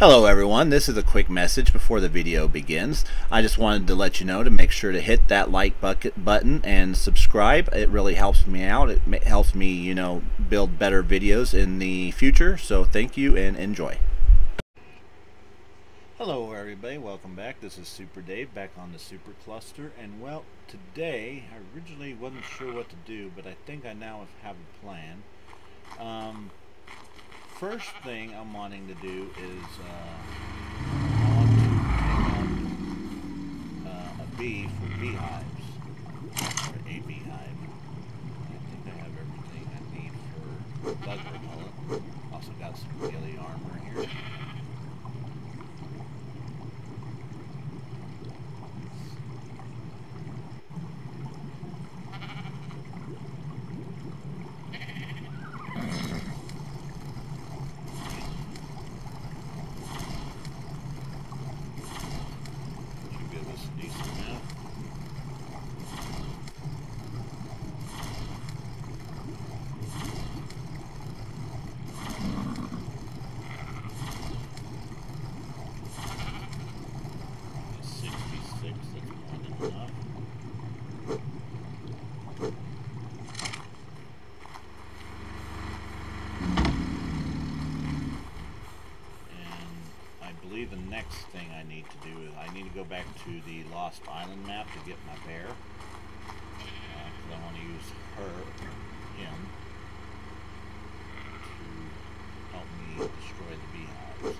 Hello everyone, this is a quick message before the video begins. I just wanted to let you know to make sure to hit that like button and subscribe. It really helps me out. It helps me, you know, build better videos in the future. So thank you and enjoy. Hello everybody, welcome back. This is Super Dave back on the Super Cluster. And well, today I originally wasn't sure what to do, but I think I now have a plan. Um, first thing I'm wanting to do is uh, I want to take uh, a bee for beehives, or a beehive. I think I have everything I need for bug repellent. Also got some daily armor here. believe the next thing I need to do is I need to go back to the Lost Island map to get my bear. Uh, I want to use her, him, to help me destroy the beehives.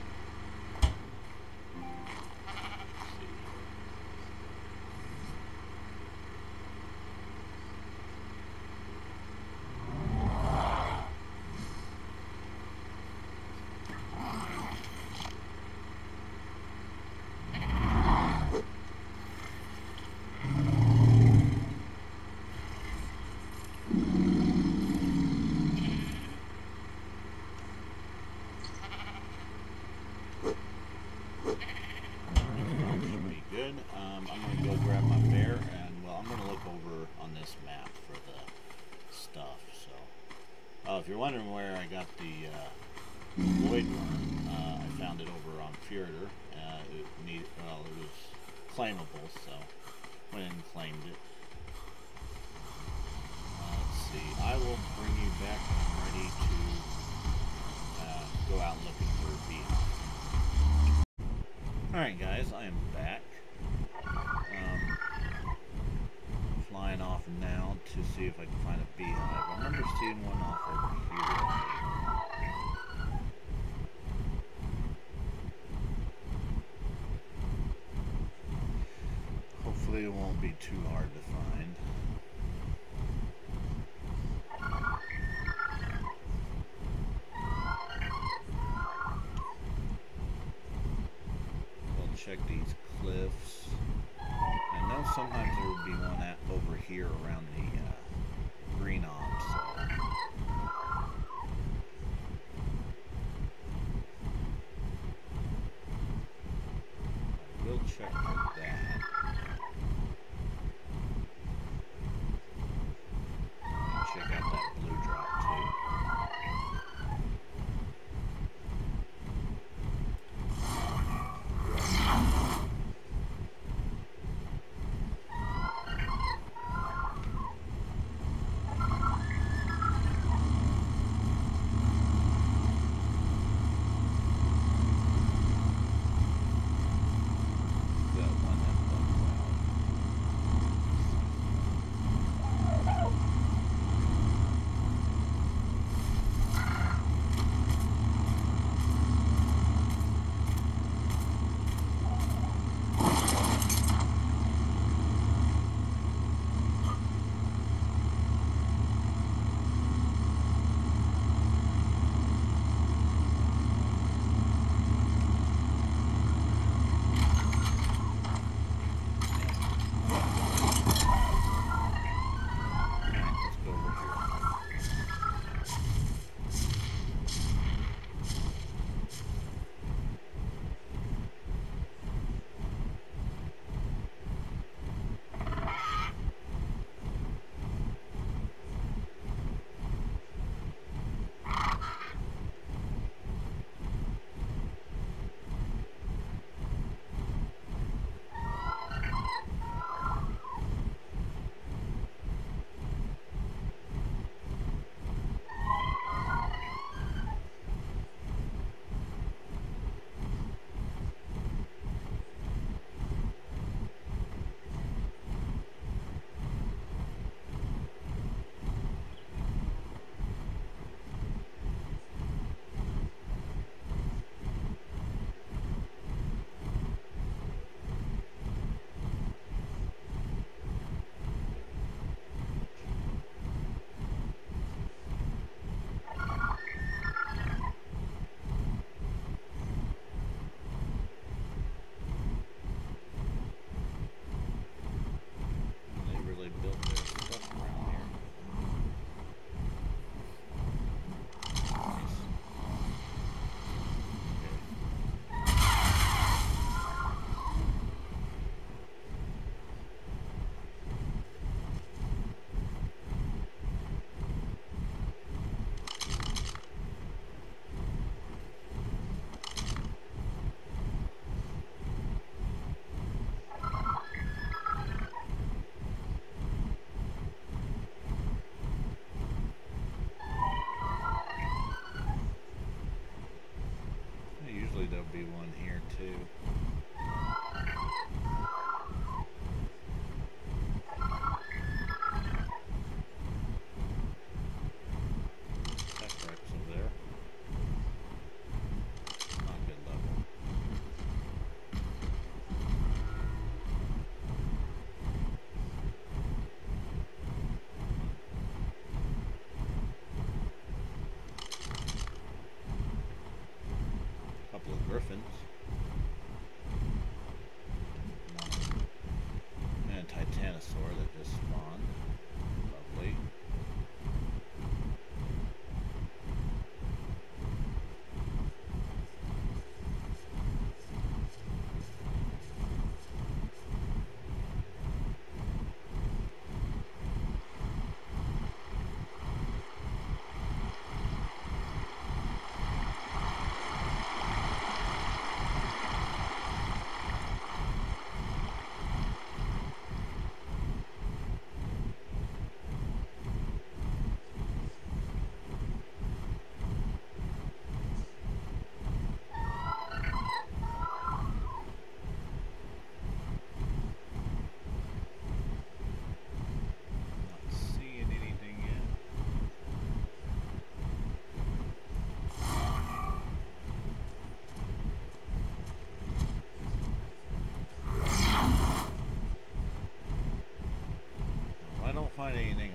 If you're wondering where I got the uh, Voidwyrm, uh, I found it over on Fjordur. Uh, it need, well, it was claimable, so went and claimed it. Let's see. I will bring you back when I'm ready to uh, go out looking for a beehive. Alright guys, I am back. Um, flying off now to see if I can find a beehive. I seeing one off. Hopefully it won't be too hard to find. Check these find anything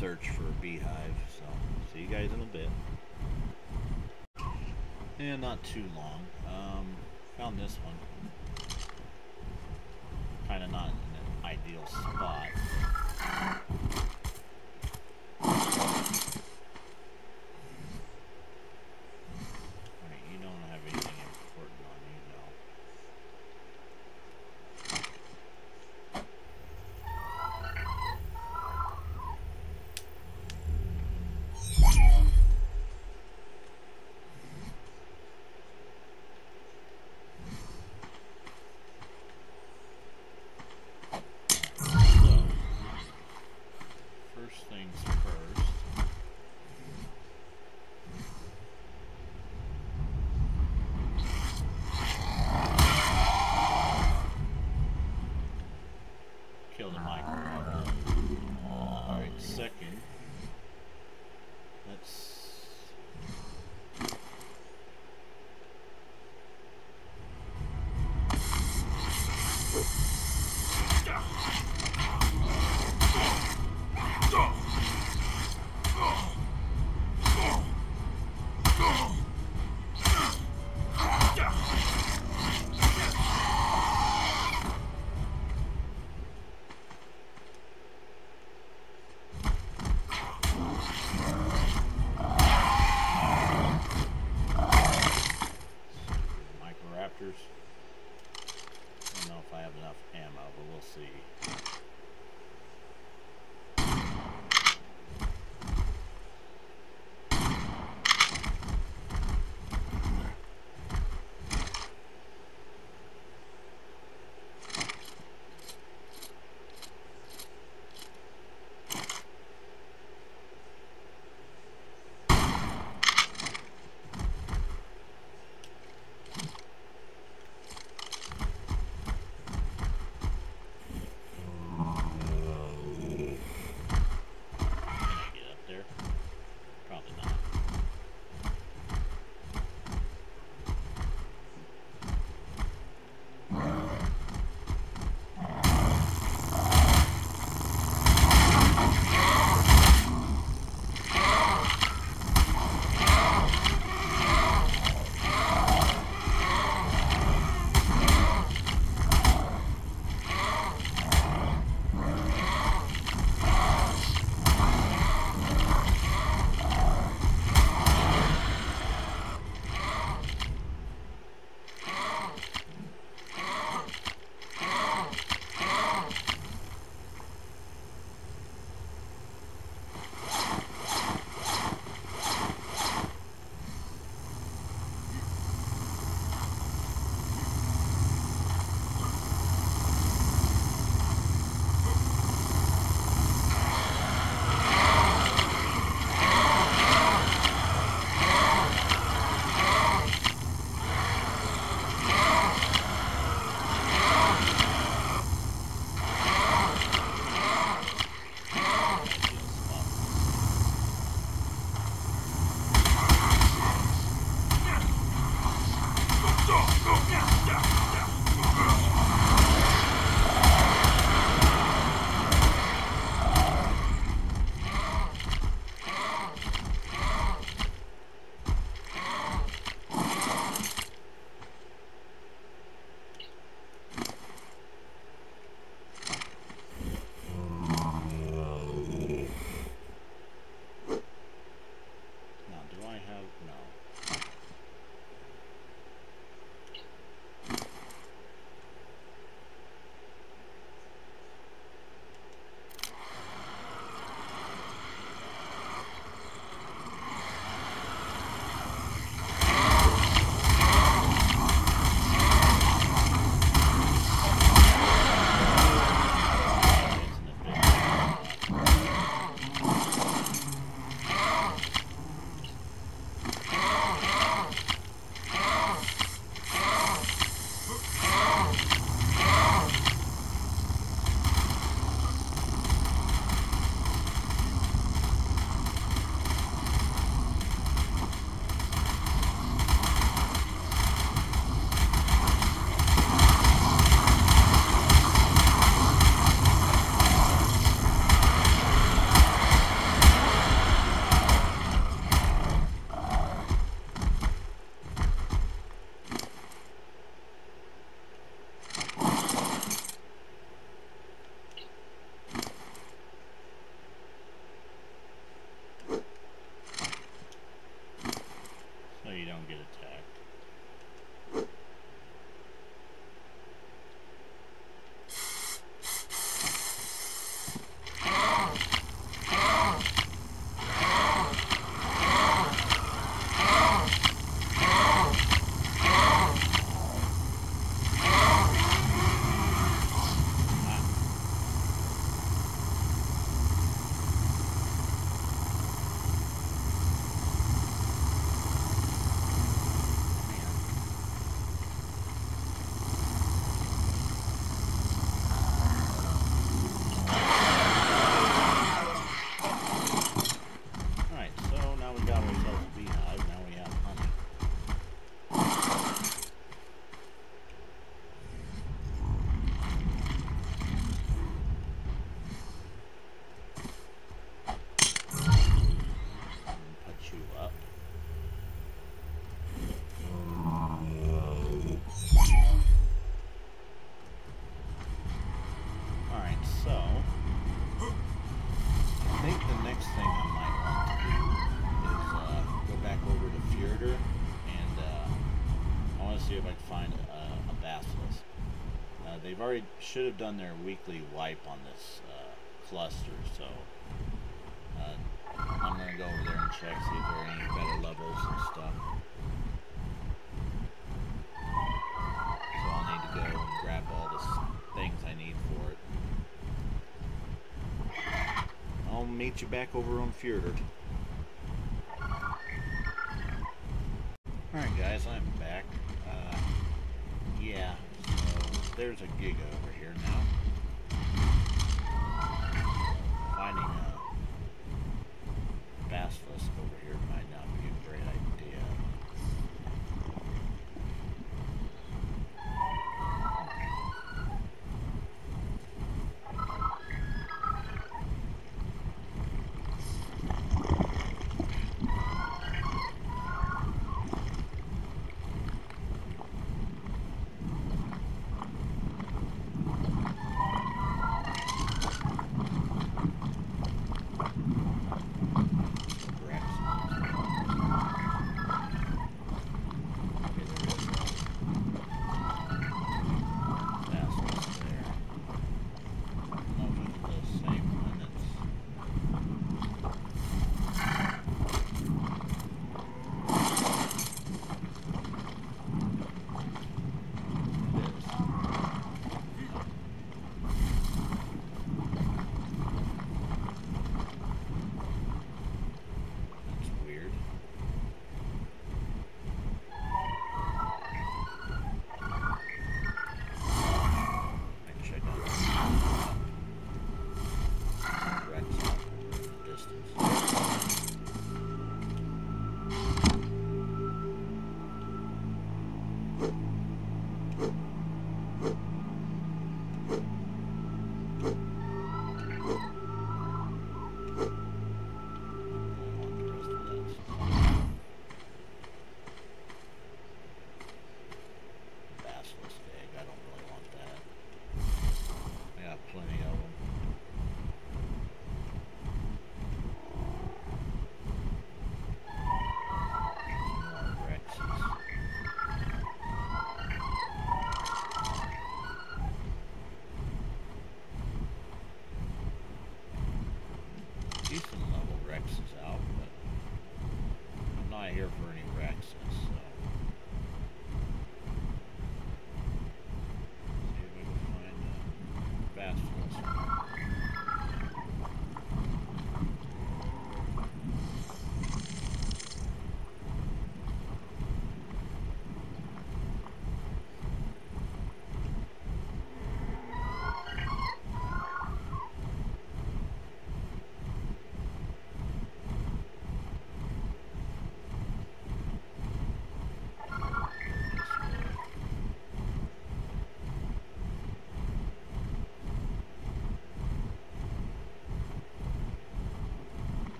search for a beehive. So, see you guys in a bit. And not too long. Um, found this one. Kind of not in an ideal spot. Should have done their weekly wipe on this uh, cluster, so uh, I'm gonna go over there and check, see if there are any better levels and stuff. So I'll need to go and grab all the things I need for it. I'll meet you back over on Fjordur.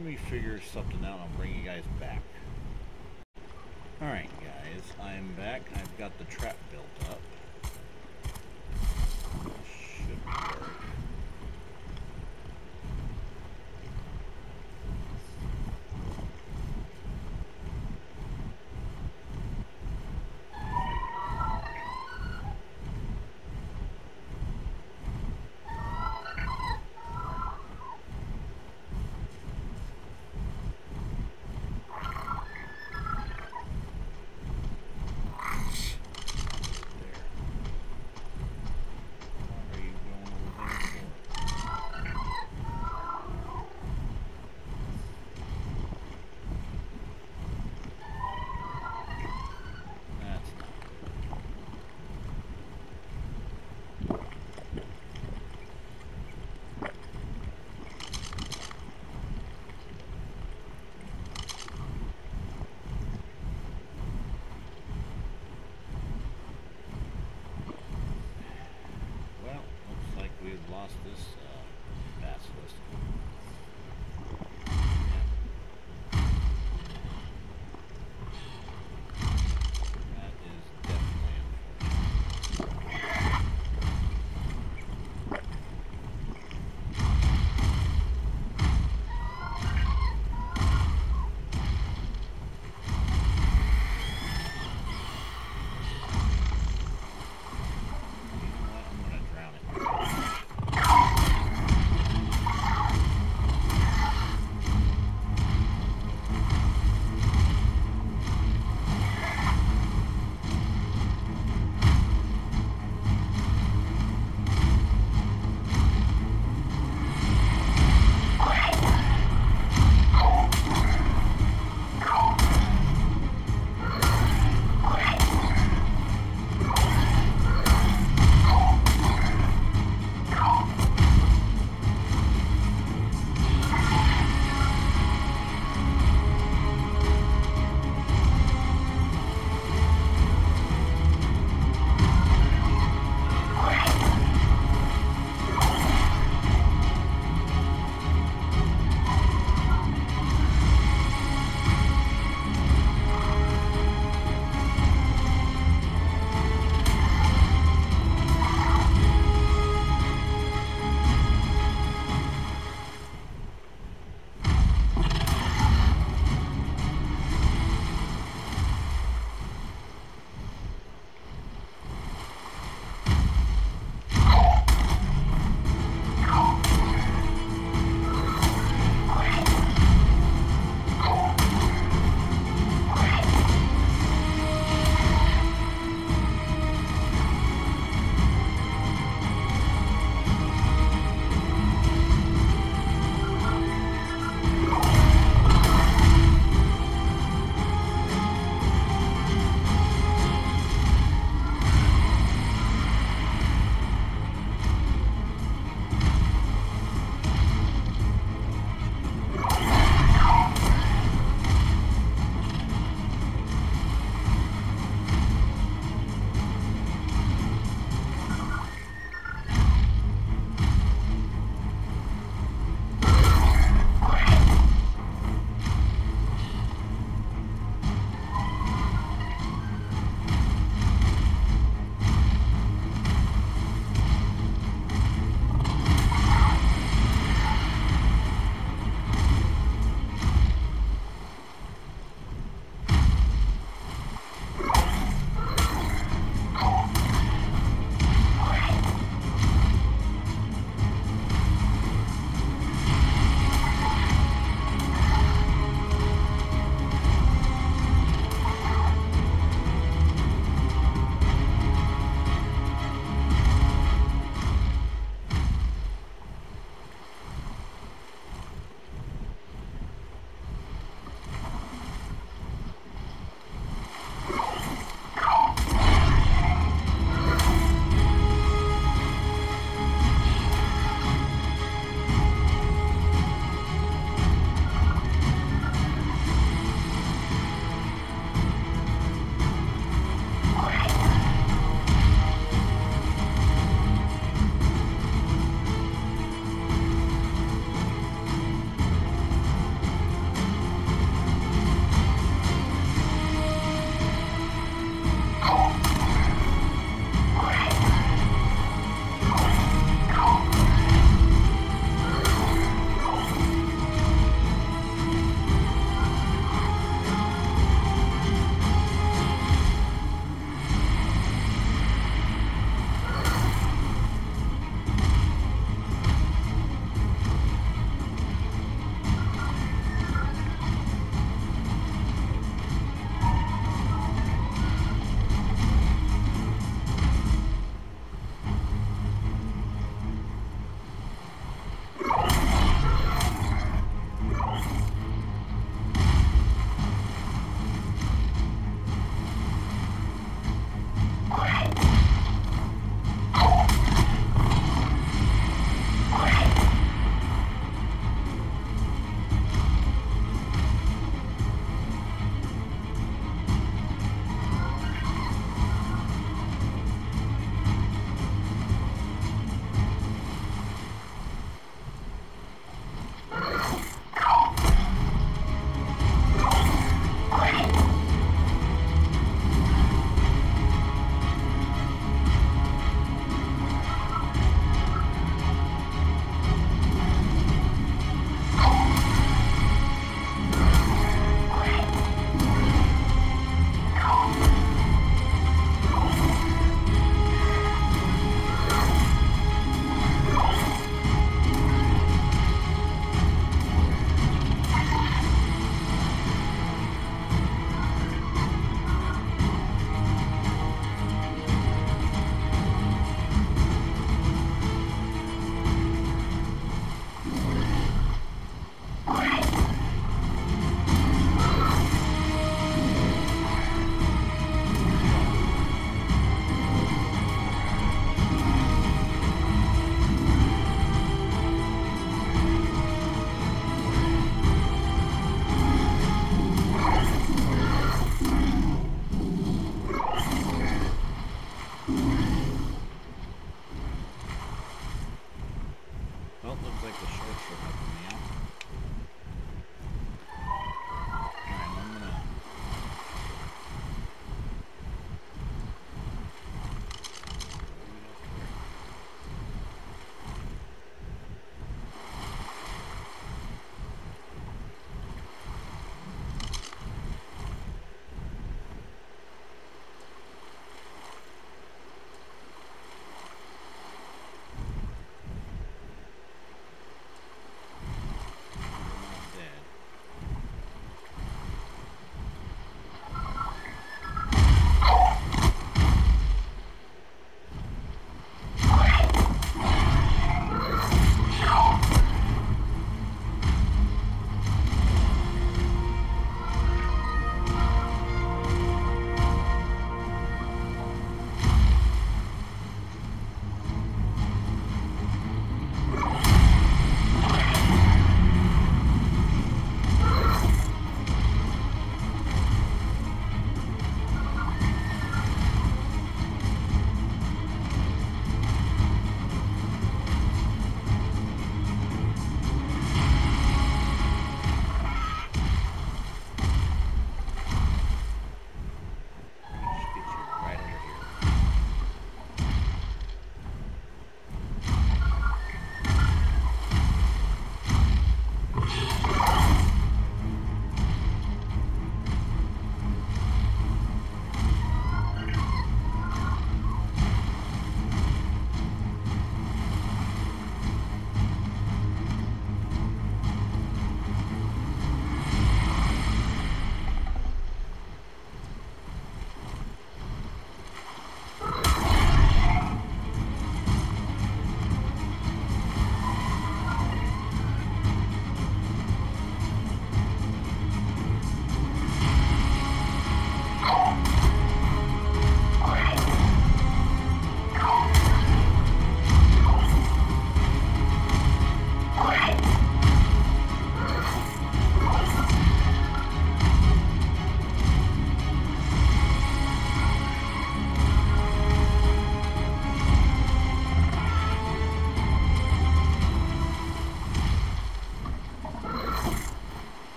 Let me figure something out. I'll bring you guys back. Alright guys, I'm back. I've got the trap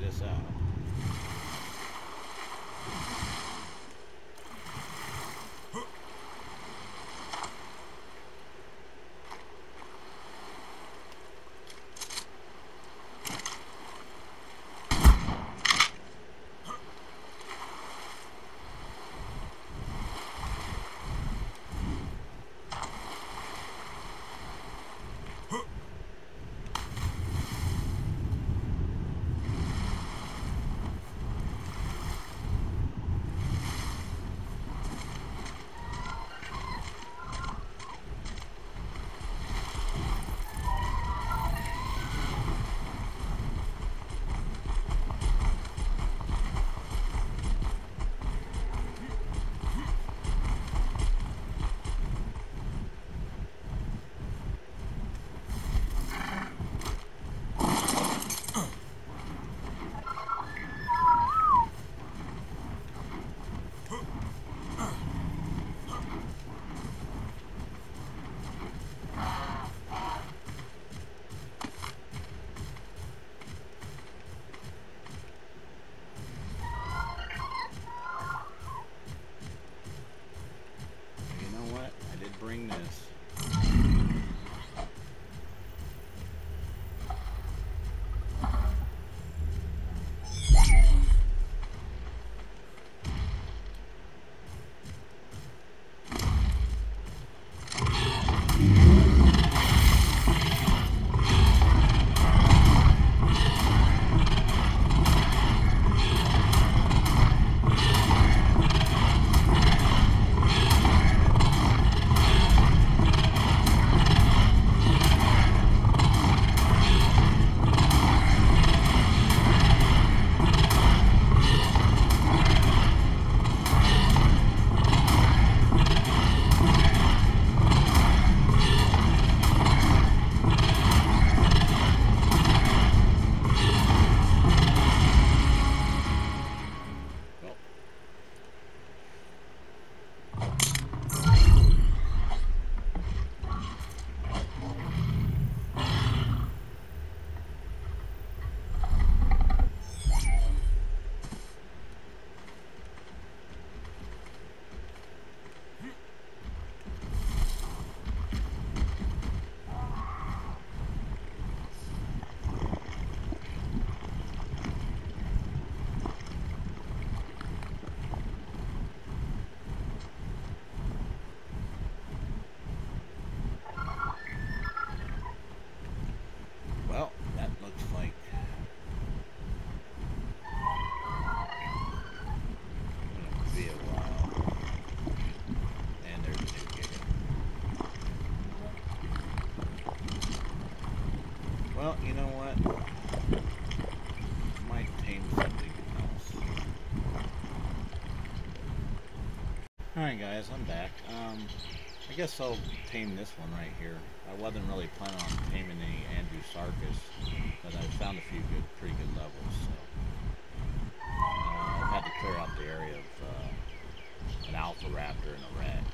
this out. Guys, I'm back. Um, I guess I'll tame this one right here. I wasn't really planning on taming any Andrew Sarkis, but I found a few good, pretty good levels, so. Uh, I've had to clear out the area of uh, an Alpha Raptor and a Rex,